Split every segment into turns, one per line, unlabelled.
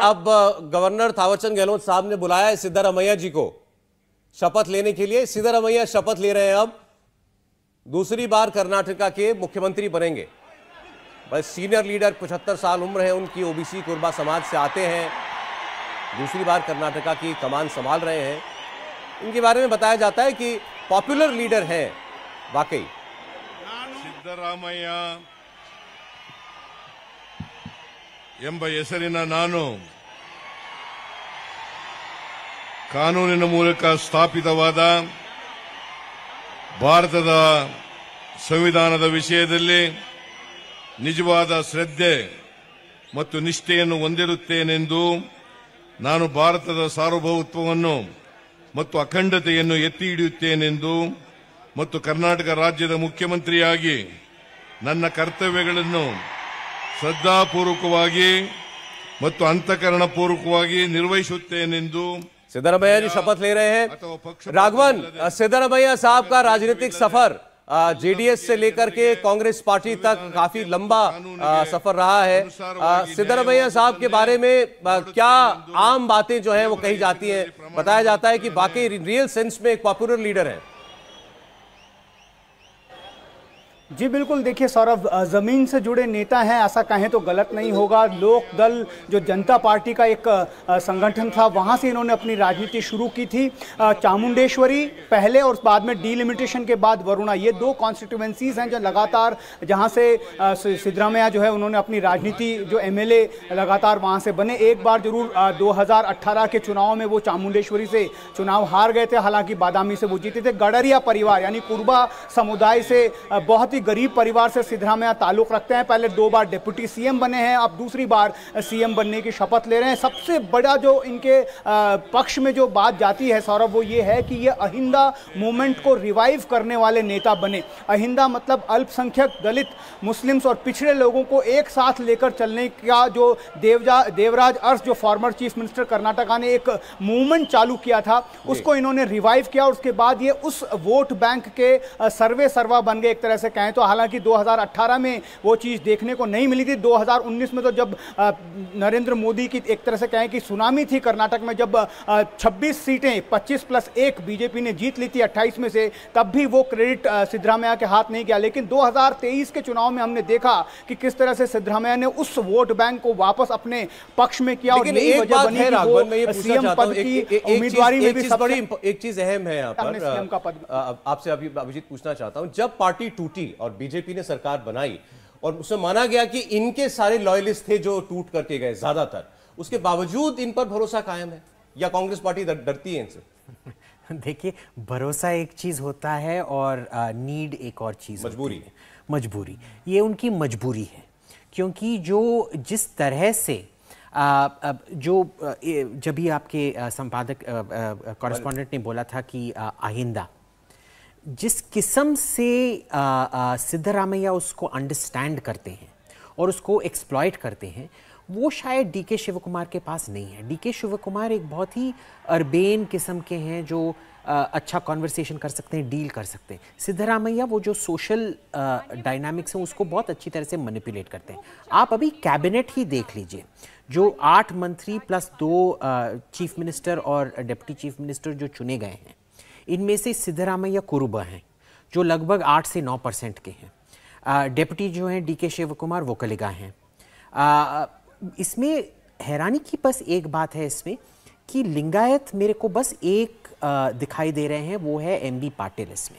अब गवर्नर थावरचंद गहलोत साहब ने बुलाया है सिद्धारमैया जी को शपथ लेने के लिए। सिद्धारमैया शपथ ले रहे हैं अब। दूसरी बार कर्नाटका के मुख्यमंत्री बनेंगे। बस सीनियर लीडर पचहत्तर साल उम्र है उनकी ओबीसी कुर्बा समाज से आते हैं। दूसरी बार कर्नाटका की कमान संभाल रहे हैं। इनके बारे में बताया जाता है कि पॉपुलर लीडर हैं वाकई।
सिद्धरामैया ಎಂಬ ಹೆಸರಿನ ನಾನು ಕಾನೂನಿನ ಮೂಲಕ ಸ್ಥಾಪಿತವಾದ ಭಾರತದ ಸಂವಿಧಾನದ ವಿಷಯದಲ್ಲಿ ನಿಜವಾದ ಶ್ರದ್ಧೆ ಮತ್ತು ನಿಷ್ಠೆಯನ್ನು ಹೊಂದಿರುತ್ತೇನೆಂದು ನಾನು ಭಾರತದ ಸಾರ್ವಭೌಮತ್ವವನ್ನು ಮತ್ತು ಅಖಂಡತೆಯನ್ನು ಎತ್ತಿ ಹಿಡಿಯುತ್ತೇನೆಂದು ಮತ್ತು ಕರ್ನಾಟಕ ರಾಜ್ಯದ ಮುಖ್ಯಮಂತ್ರಿಯಾಗಿ ನನ್ನ ಕರ್ತವ್ಯಗಳನ್ನು ಶ್ರದ್ಧಾಪೂರ್ವಕವಾಗಿ ಮತ್ತು ಅಂತಃಕರಣಪೂರ್ವಕವಾಗಿ ನಿರ್ವಹಿಸುತ್ತೇನೆಂದು
सिद्धरमैया जी शपथ ले रहे हैं
अथवा पक्ष
राघवन सिद्धरमैया साहब का राजनीतिक सफर जेडीएस से लेकर के कांग्रेस पार्टी तक काफी लंबा आ, सफर रहा है आ, सिद्धरमैया साहब के बारे में आ, क्या आम बातें जो हैं वो कही जाती हैं बताया जाता है कि वाकई रियल सेंस में एक पॉपुलर लीडर है
जी बिल्कुल, देखिए सौरभ ज़मीन से जुड़े नेता हैं, ऐसा कहें तो गलत नहीं होगा। लोक दल, जो जनता पार्टी का एक संगठन था, वहाँ से इन्होंने अपनी राजनीति शुरू की थी। चामुंडेश्वरी, पहले और बाद में डीलिमिटेशन के बाद वरुणा, ये दो कॉन्स्टिट्यूएंसीज हैं जो लगातार जहाँ से सिद्धरामैया जो है, उन्होंने अपनी राजनीति, जो एमएलए लगातार वहाँ से बने। एक बार ज़रूर 2018 के चुनाव में वो चामुंडेश्वरी से चुनाव हार गए थे, हालाँकि बादामी से वो जीते थे। गडरिया परिवार, यानी कुर्बा समुदाय से बहुत ही गरीब परिवार से सिद्धरामैया ताल्लुक रखते हैं। पहले दो बार डिप्टी सीएम बने हैं अब दूसरी बार सीएम बनने की शपथ ले रहे हैं। सबसे बड़ा जो इनके पक्ष में जो बात जाती है सौरभ वो ये है कि ये अहिंदा मूवमेंट को रिवाइव करने वाले नेता बने। अहिंदा मतलब अल्पसंख्यक दलित मुस्लिम्स और पिछड़े लोगों को एक साथ लेकर चलने का जो देवजा देवराज अर्श जो फॉर्मर चीफ मिनिस्टर कर्नाटका ने एक मूवमेंट चालू किया था उसको इन्होंने रिवाइव किया और उसके बाद ये उस वोट बैंक के सर्वे सर्वा बन गए। एक तरह से कहें तो हालाँकि 2018 में वो चीज़ देखने को नहीं मिली थी। 2019 में तो जब नरेंद्र मोदी की एक तरह से कहें कि सुनामी थी कर्नाटक में जब 26 सीटें 25 प्लस एक बीजेपी ने जीत ली थी 28 में से तब भी वो क्रेडिट सिद्धरामैया के हाथ नहीं गया लेकिन 2023 के चुनाव में हमने देखा कि किस तरह से सिद्धरामैया ने उस वोट बैंक को वापस अपने पक्ष में किया और यही वजह बनी
है
वो सीएम पद की उम्मीदवारी में भी
बड़ी एक चीज़ अहम है यहाँ पर। आपसे अभी अभिजीत पूछना चाहता हूँ जब पार्टी टूटी और बीजेपी ने सरकार बनाई और उसमें माना गया कि इनके सारे लॉयलिस्ट थे जो टूट करके गए ज़्यादातर। उसके बावजूद इन पर भरोसा कायम है। या कांग्रेस पार्टी डरती है इनसे?
देखिए भरोसा एक चीज़ होता है और नीड एक और चीज़
मजबूरी।
है। मजबूरी। ये उनकी मजबूरी है। क्योंकि जो जिस तरह से आ, अब जो जब भी आपके संपादक कॉरेस्पॉन्डेंट ने बोला था कि आइंदा जिस किस्म से सिद्धरामैया उसको अंडरस्टैंड करते हैं और उसको एक्सप्लॉयट करते हैं वो शायद डी के शिव कुमार के पास नहीं है। डी के शिव कुमार एक बहुत ही अरबेन किस्म के हैं जो आ, अच्छा कॉन्वर्सेशन कर सकते हैं डील कर सकते हैं। सिद्धरामैया वो जो सोशल डायनामिक्स हैं उसको बहुत अच्छी तरह से मैनिपुलेट करते हैं। आप अभी कैबिनेट ही देख लीजिए जो आठ मंत्री प्लस दो आ, चीफ मिनिस्टर और डिप्टी चीफ मिनिस्टर जो चुने गए हैं। इनमें से सिद्धरामैया कुरुबा हैं जो लगभग आठ से नौ परसेंट के हैं। डेप्यूटी जो हैं डी के शिव कुमार वो कलिगा हैं। इसमें हैरानी की बस एक बात है इसमें कि लिंगायत मेरे को बस एक आ, दिखाई दे रहे हैं वो है एम बी पाटिल इसमें।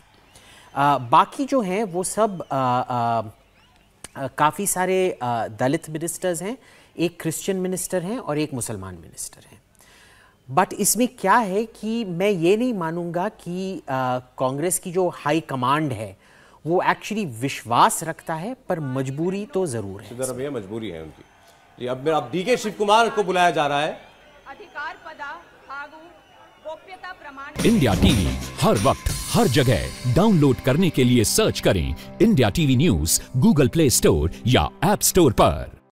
आ, बाकी जो हैं वो सब काफ़ी सारे आ, दलित मिनिस्टर्स हैं एक क्रिश्चियन मिनिस्टर हैं और एक मुसलमान मिनिस्टर हैं। बट इसमें क्या है कि मैं ये नहीं मानूँगा कि कांग्रेस की जो हाई कमांड है वो एक्चुअली विश्वास रखता है पर मजबूरी तो ज़रूर है।
भैया मजबूरी है उनकी। जी अब मेरा डी के शिव कुमार को बुलाया जा रहा है।
अधिकार पदा गोप्यता प्रमाण।
इंडिया टीवी हर वक्त हर जगह। डाउनलोड करने के लिए सर्च करें India TV news Google Play Store या एप स्टोर पर।